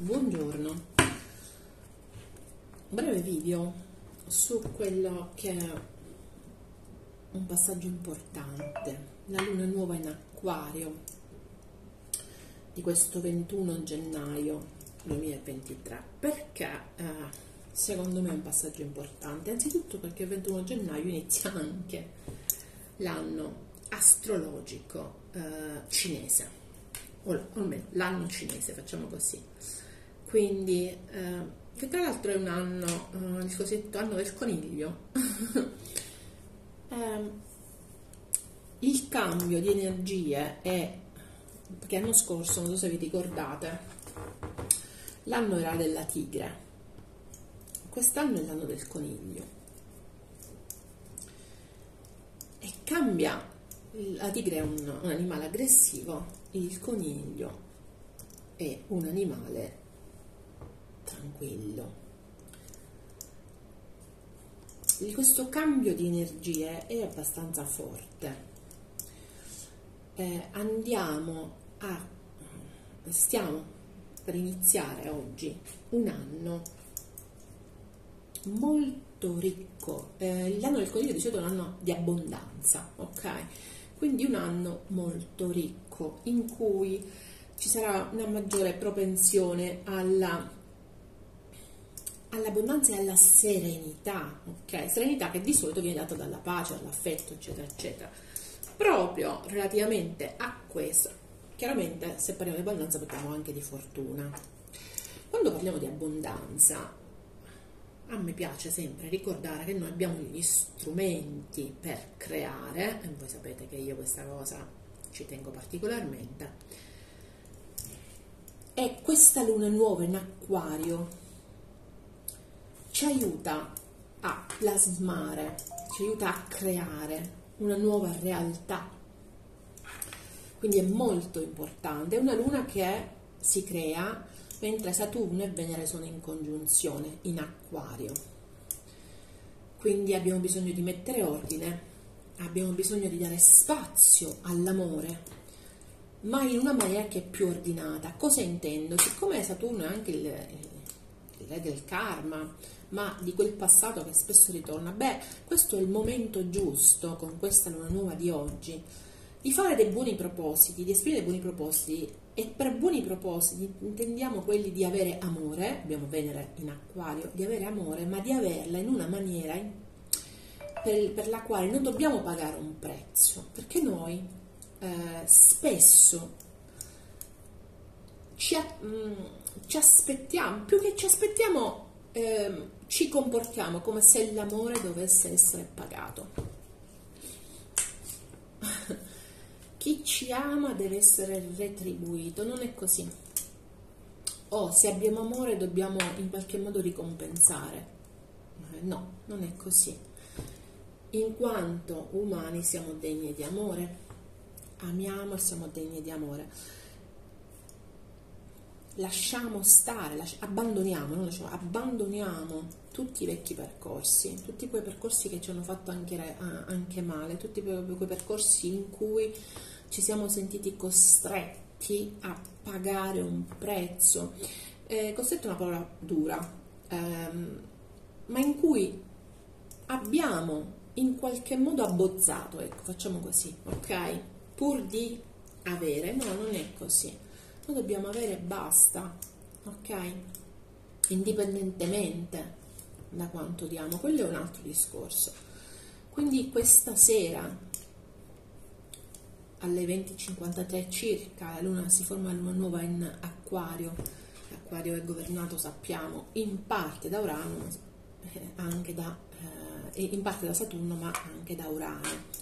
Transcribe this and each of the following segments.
Buongiorno, un breve video su quello che è un passaggio importante, la luna nuova in acquario di questo 21 gennaio 2023. Perché eh, secondo me è un passaggio importante? Anzitutto perché il 21 gennaio inizia anche l'anno astrologico eh, cinese o almeno l'anno cinese, facciamo così. Quindi, eh, che tra l'altro è un anno, eh, il cosiddetto anno del coniglio. eh, il cambio di energie è, perché l'anno scorso, non so se vi ricordate, l'anno era della tigre, quest'anno è l'anno del coniglio. E cambia, la tigre è un, un animale aggressivo, il coniglio è un animale tranquillo. Questo cambio di energie è abbastanza forte. Eh, andiamo a, stiamo per iniziare oggi un anno molto ricco. Eh, l'anno del coniglio di solito è un anno di abbondanza, ok? Quindi un anno molto ricco in cui ci sarà una maggiore propensione alla, all'abbondanza e alla serenità, ok? Serenità che di solito viene data dalla pace, dall'affetto, eccetera, eccetera. Proprio relativamente a questo, chiaramente se parliamo di abbondanza parliamo anche di fortuna. Quando parliamo di abbondanza, a me piace sempre ricordare che noi abbiamo gli strumenti per creare, e voi sapete che io questa cosa ci tengo particolarmente, e questa luna nuova in acquario ci aiuta a plasmare, ci aiuta a creare una nuova realtà. Quindi è molto importante, è una luna che si crea mentre Saturno e Venere sono in congiunzione, in acquario. Quindi abbiamo bisogno di mettere ordine, abbiamo bisogno di dare spazio all'amore, ma in una maniera che è più ordinata. Cosa intendo? Siccome Saturno è anche il, il re del karma, ma di quel passato che spesso ritorna, beh, questo è il momento giusto con questa luna nuova di oggi di fare dei buoni propositi, di esprimere dei buoni propositi e per buoni propositi intendiamo quelli di avere amore, abbiamo Venere in acquario, di avere amore, ma di averla in una maniera per, per la quale non dobbiamo pagare un prezzo, perché noi eh, spesso ci, mh, mm, ci, aspettiamo, più che ci aspettiamo, eh, ci comportiamo come se l'amore dovesse essere pagato chi ci ama deve essere retribuito, non è così. O se abbiamo amore dobbiamo in qualche modo ricompensare. No, non è così. In quanto umani siamo degni di amore, amiamo e siamo degni di amore. Lasciamo stare, lasci- abbandoniamo, non lasciamo, abbandoniamo tutti i vecchi percorsi, tutti quei percorsi che ci hanno fatto anche, anche male, tutti quei, quei percorsi in cui ci siamo sentiti costretti a pagare un prezzo. Eh, costretto è una parola dura, ehm, ma in cui abbiamo in qualche modo abbozzato, ecco, facciamo così, ok? Pur di avere, no, non è così. Noi dobbiamo avere basta, ok? Indipendentemente da quanto diamo, quello è un altro discorso. Quindi questa sera alle 20.53 circa la luna si forma luna nuova in acquario l'acquario è governato sappiamo in parte da Urano eh, anche da, eh, in parte da Saturno ma anche da Urano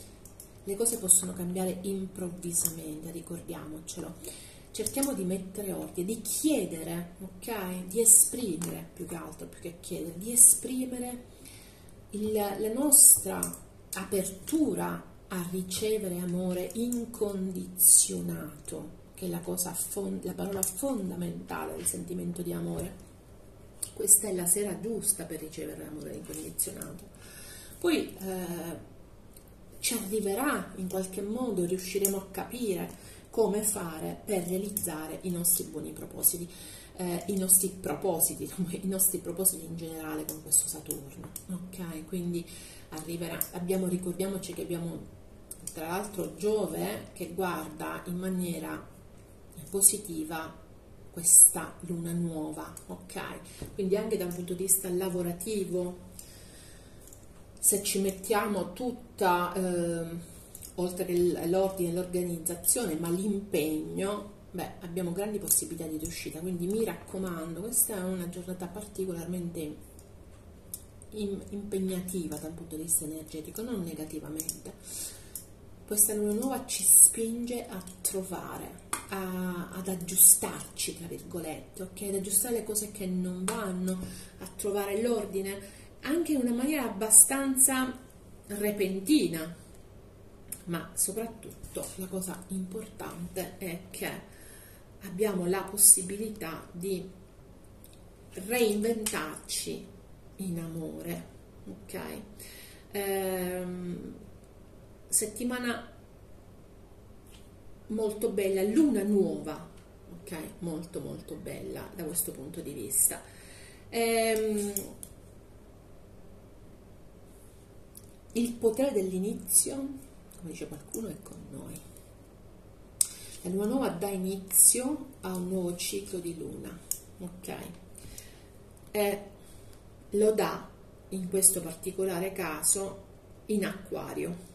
le cose possono cambiare improvvisamente ricordiamocelo cerchiamo di mettere ordine di chiedere ok di esprimere più che altro più che chiedere di esprimere il, la nostra apertura a ricevere amore incondizionato, che è la, cosa, la parola fondamentale del sentimento di amore. Questa è la sera giusta per ricevere l'amore incondizionato. Poi eh, ci arriverà in qualche modo, riusciremo a capire come fare per realizzare i nostri buoni propositi. eh, i nostri propositi, i nostri propositi in generale con questo Saturno. Ok, quindi arriverà, abbiamo, ricordiamoci che abbiamo tra l'altro Giove che guarda in maniera positiva questa luna nuova, ok? Quindi anche da un punto di vista lavorativo, se ci mettiamo tutta, eh, oltre che l'ordine l'organizzazione, ma l'impegno, beh, abbiamo grandi possibilità di riuscita. Quindi mi raccomando, questa è una giornata particolarmente impegnativa dal punto di vista energetico, non negativamente. Questa luna nuova ci spinge a trovare, a, ad aggiustarci, tra virgolette, ok? Ad aggiustare le cose che non vanno, a trovare l'ordine, anche in una maniera abbastanza repentina. Ma soprattutto la cosa importante è che abbiamo la possibilità di reinventarci in amore, ok? Ehm, settimana molto bella, luna nuova, ok? Molto molto bella da questo punto di vista. Ehm, il potere dell'inizio, come dice qualcuno, è con noi. La luna nuova dà inizio a un nuovo ciclo di luna, ok? E lo dà in questo particolare caso in acquario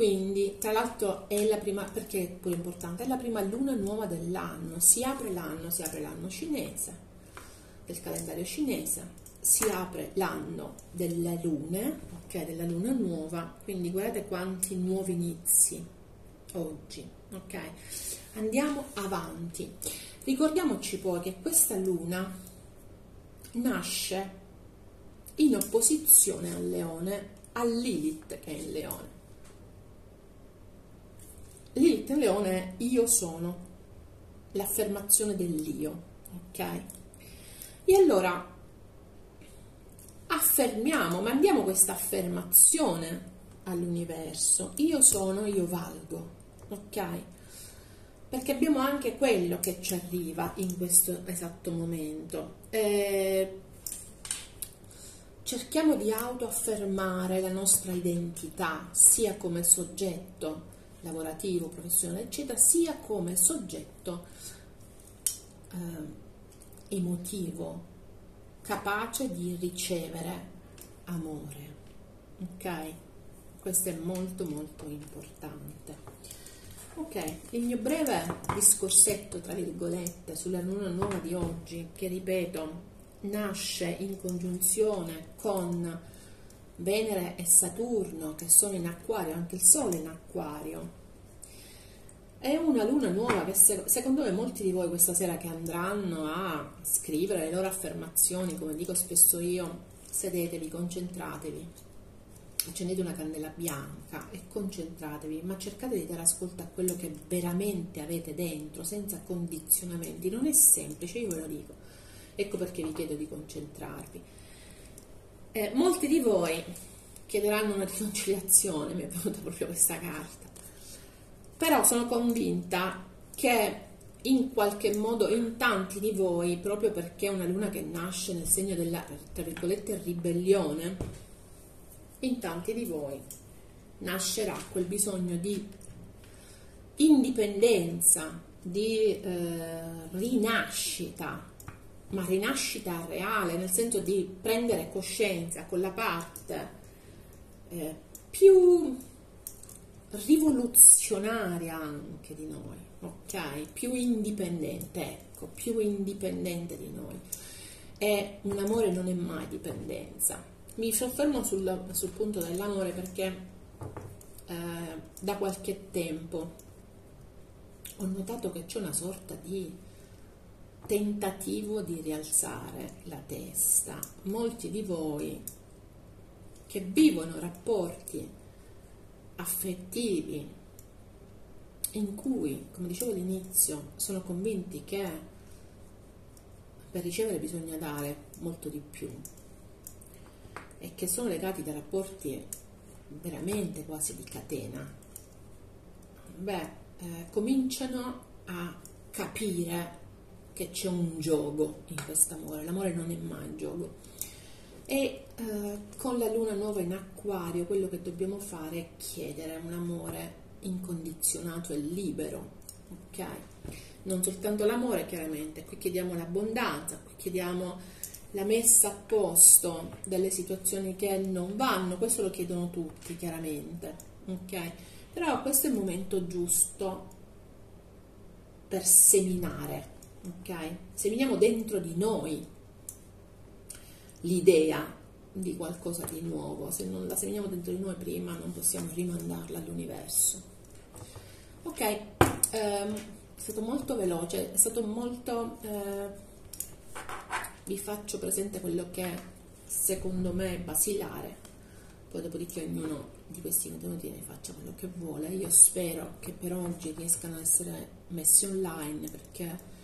quindi, tra l'altro, è la prima, perché è pure importante, è la prima luna nuova dell'anno. Si apre l'anno, si apre l'anno cinese, del calendario cinese, si apre l'anno delle lune, ok, della luna nuova. Quindi guardate quanti nuovi inizi oggi, ok? Andiamo avanti. Ricordiamoci poi che questa luna nasce in opposizione al leone, a Lilith che è il leone. Lilith Leone è io sono, l'affermazione dell'io, ok? E allora affermiamo, mandiamo questa affermazione all'universo, io sono, io valgo, ok? Perché abbiamo anche quello che ci arriva in questo esatto momento. Eh, cerchiamo di autoaffermare la nostra identità sia come soggetto lavorativo, professionale, eccetera, sia come soggetto eh, emotivo, capace di ricevere amore. Ok? Questo è molto molto importante. Ok, il mio breve discorsetto, tra virgolette, sulla luna nuova di oggi, che ripeto, nasce in congiunzione con Venere e Saturno che sono in acquario, anche il Sole in acquario. È una luna nuova che secondo me molti di voi questa sera che andranno a scrivere le loro affermazioni, come dico spesso io, sedetevi, concentratevi, accendete una candela bianca e concentratevi, ma cercate di dare ascolto a quello che veramente avete dentro, senza condizionamenti. Non è semplice, io ve lo dico. Ecco perché vi chiedo di concentrarvi. Eh, molti di voi chiederanno una riconciliazione, mi è venuta proprio questa carta, però sono convinta che in qualche modo in tanti di voi, proprio perché è una luna che nasce nel segno della, tra virgolette, ribellione, in tanti di voi nascerà quel bisogno di indipendenza, di eh, rinascita ma rinascita reale, nel senso di prendere coscienza con la parte eh, più rivoluzionaria anche di noi, ok? Più indipendente, ecco, più indipendente di noi. E un amore non è mai dipendenza. Mi soffermo sul, sul punto dell'amore perché eh, da qualche tempo ho notato che c'è una sorta di tentativo di rialzare la testa. Molti di voi che vivono rapporti affettivi in cui, come dicevo all'inizio, sono convinti che per ricevere bisogna dare molto di più e che sono legati da rapporti veramente quasi di catena, beh, eh, cominciano a capire perché c'è un gioco in quest'amore, l'amore non è mai gioco. E eh, con la luna nuova in acquario quello che dobbiamo fare è chiedere un amore incondizionato e libero, ok? Non soltanto l'amore chiaramente, qui chiediamo l'abbondanza, qui chiediamo la messa a posto delle situazioni che non vanno, questo lo chiedono tutti chiaramente, ok? Però questo è il momento giusto per seminare, ok? Seminiamo dentro di noi l'idea di qualcosa di nuovo, se non la seminiamo dentro di noi prima non possiamo rimandarla all'universo. Ok, ehm, è stato molto veloce, è stato molto... Eh, vi faccio presente quello che secondo me è basilare, poi dopodiché ognuno di questi contenuti ne faccia quello che vuole. Io spero che per oggi riescano a essere messi online perché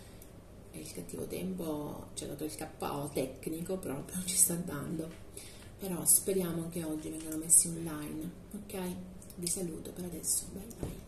il cattivo tempo ci ha dato il KO tecnico proprio, ci sta dando. Però speriamo che oggi vengano messi online, ok? Vi saluto per adesso, bye bye.